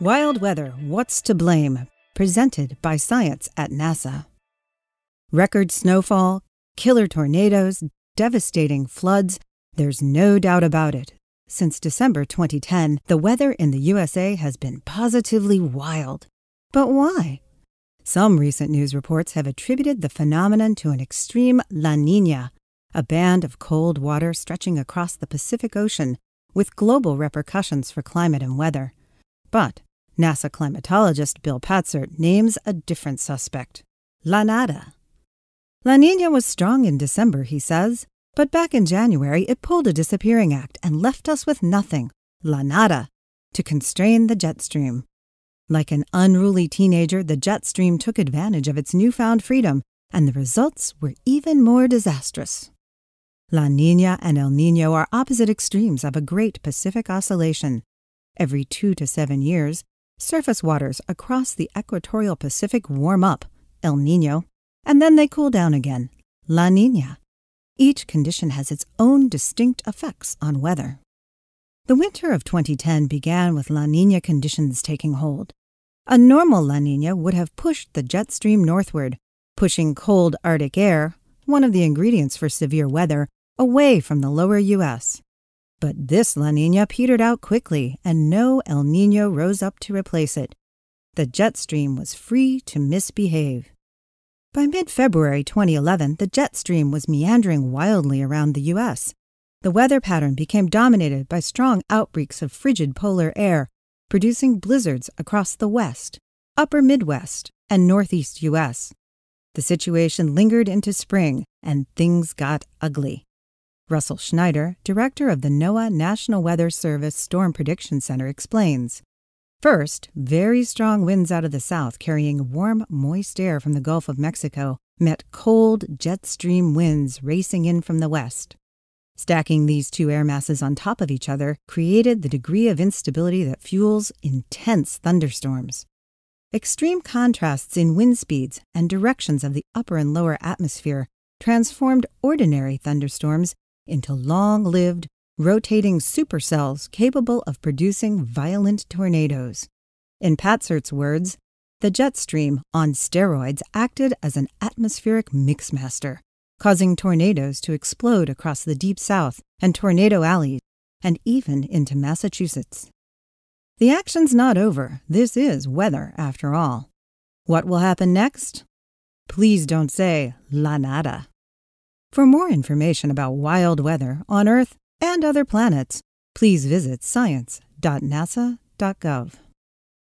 Wild Weather What's to Blame? Presented by Science at NASA. Record snowfall, killer tornadoes, devastating floods, there's no doubt about it. Since December 2010, the weather in the USA has been positively wild. But why? Some recent news reports have attributed the phenomenon to an extreme La Nina, a band of cold water stretching across the Pacific Ocean with global repercussions for climate and weather. But NASA climatologist Bill Patzert names a different suspect La Nada. La Nina was strong in December, he says, but back in January it pulled a disappearing act and left us with nothing, La Nada, to constrain the jet stream. Like an unruly teenager, the jet stream took advantage of its newfound freedom, and the results were even more disastrous. La Nina and El Nino are opposite extremes of a great Pacific oscillation. Every two to seven years, surface waters across the equatorial Pacific warm up, El Nino, and then they cool down again, La Nina. Each condition has its own distinct effects on weather. The winter of 2010 began with La Nina conditions taking hold. A normal La Nina would have pushed the jet stream northward, pushing cold Arctic air, one of the ingredients for severe weather, away from the lower U.S. But this La Nina petered out quickly, and no El Nino rose up to replace it. The jet stream was free to misbehave. By mid February 2011, the jet stream was meandering wildly around the U.S. The weather pattern became dominated by strong outbreaks of frigid polar air producing blizzards across the West, Upper Midwest, and Northeast U.S. The situation lingered into spring, and things got ugly. Russell Schneider, director of the NOAA National Weather Service Storm Prediction Center, explains. First, very strong winds out of the south carrying warm, moist air from the Gulf of Mexico met cold jet stream winds racing in from the west. Stacking these two air masses on top of each other created the degree of instability that fuels intense thunderstorms. Extreme contrasts in wind speeds and directions of the upper and lower atmosphere transformed ordinary thunderstorms into long lived, rotating supercells capable of producing violent tornadoes. In Patzert's words, the jet stream on steroids acted as an atmospheric mixmaster causing tornadoes to explode across the Deep South and Tornado Alley, and even into Massachusetts. The action's not over. This is weather, after all. What will happen next? Please don't say la nada. For more information about wild weather on Earth and other planets, please visit science.nasa.gov.